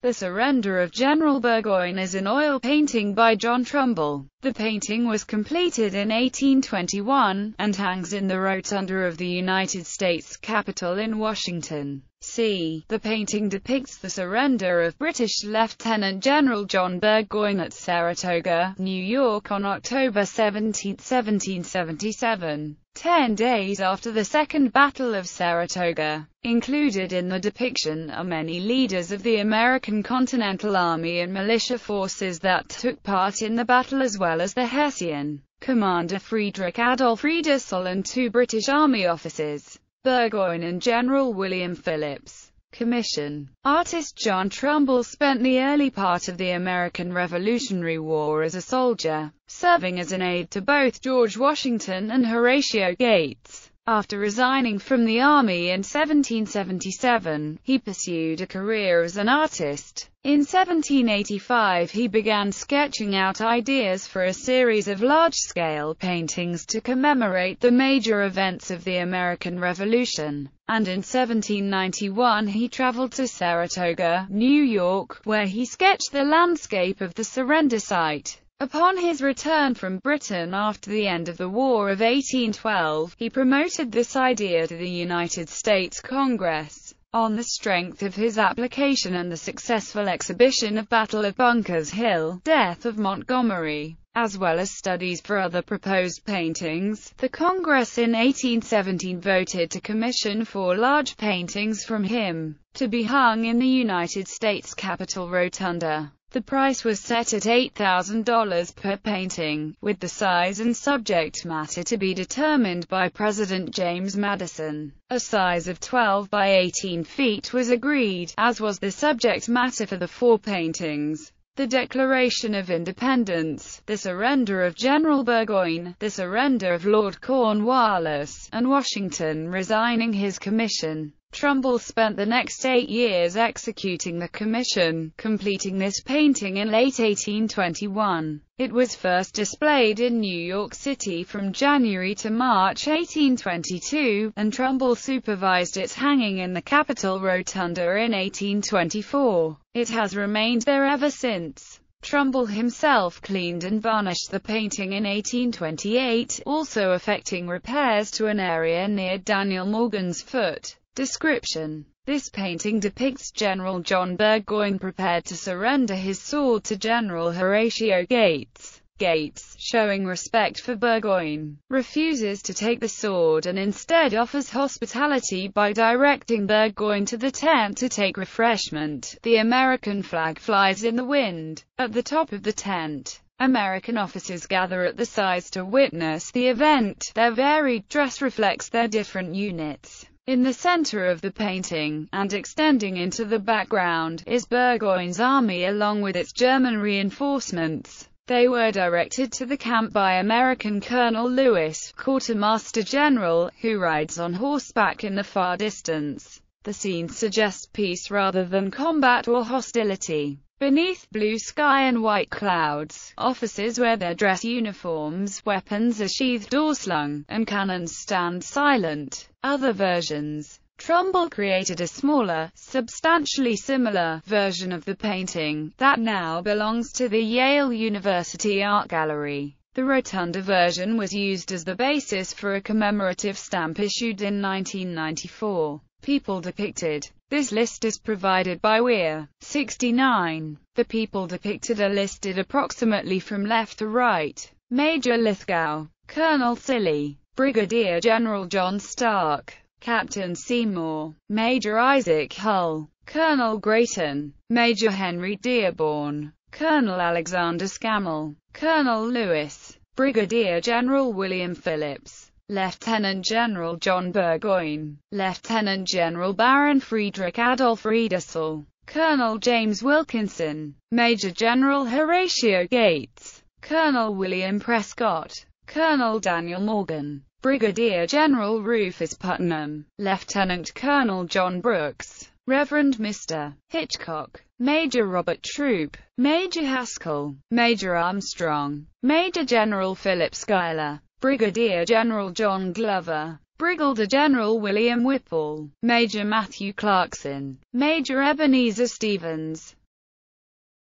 The Surrender of General Burgoyne is an oil painting by John Trumbull. The painting was completed in 1821, and hangs in the rotunda of the United States Capitol in Washington. C. The painting depicts the surrender of British Lieutenant General John Burgoyne at Saratoga, New York on October 17, 1777 ten days after the Second Battle of Saratoga. Included in the depiction are many leaders of the American Continental Army and militia forces that took part in the battle as well as the Hessian commander Friedrich Adolf Riedesel and two British Army officers, Burgoyne and General William Phillips. Commission. Artist John Trumbull spent the early part of the American Revolutionary War as a soldier, serving as an aide to both George Washington and Horatio Gates. After resigning from the army in 1777, he pursued a career as an artist. In 1785 he began sketching out ideas for a series of large-scale paintings to commemorate the major events of the American Revolution, and in 1791 he traveled to Saratoga, New York, where he sketched the landscape of the surrender site. Upon his return from Britain after the end of the War of 1812, he promoted this idea to the United States Congress. On the strength of his application and the successful exhibition of Battle of Bunker's Hill, Death of Montgomery, as well as studies for other proposed paintings, the Congress in 1817 voted to commission four large paintings from him, to be hung in the United States Capitol Rotunda. The price was set at $8,000 per painting, with the size and subject matter to be determined by President James Madison. A size of 12 by 18 feet was agreed, as was the subject matter for the four paintings the Declaration of Independence, the surrender of General Burgoyne, the surrender of Lord Cornwallis, and Washington resigning his commission. Trumbull spent the next eight years executing the commission, completing this painting in late 1821. It was first displayed in New York City from January to March 1822, and Trumbull supervised its hanging in the Capitol Rotunda in 1824. It has remained there ever since. Trumbull himself cleaned and varnished the painting in 1828, also effecting repairs to an area near Daniel Morgan's foot. Description This painting depicts General John Burgoyne prepared to surrender his sword to General Horatio Gates. Gates, showing respect for Burgoyne, refuses to take the sword and instead offers hospitality by directing Burgoyne to the tent to take refreshment. The American flag flies in the wind. At the top of the tent, American officers gather at the sides to witness the event. Their varied dress reflects their different units. In the center of the painting, and extending into the background, is Burgoyne's army along with its German reinforcements. They were directed to the camp by American Colonel Lewis, Quartermaster General, who rides on horseback in the far distance. The scene suggests peace rather than combat or hostility. Beneath blue sky and white clouds, officers wear their dress uniforms, weapons are sheathed or slung, and cannons stand silent. Other versions Trumbull created a smaller, substantially similar, version of the painting, that now belongs to the Yale University Art Gallery. The rotunda version was used as the basis for a commemorative stamp issued in 1994. People depicted. This list is provided by Weir. 69. The people depicted are listed approximately from left to right. Major Lithgow, Colonel Cilley, Brigadier General John Stark, Captain Seymour, Major Isaac Hull, Colonel Greaton, Major Henry Dearborn, Colonel Alexander Scammell, Colonel Lewis, Brigadier General William Phillips, Lieutenant General John Burgoyne, Lieutenant General Baron Friedrich Adolf Riedesel, Colonel James Wilkinson, Major General Horatio Gates, Colonel William Prescott, Colonel Daniel Morgan, Brigadier General Rufus Putnam, Lieutenant Colonel John Brooks, Reverend Mr. Hitchcock, Major Robert Troup, Major Haskell, Major Armstrong, Major General Philip Schuyler, Brigadier General John Glover, Brigadier General William Whipple, Major Matthew Clarkson, Major Ebenezer Stevens,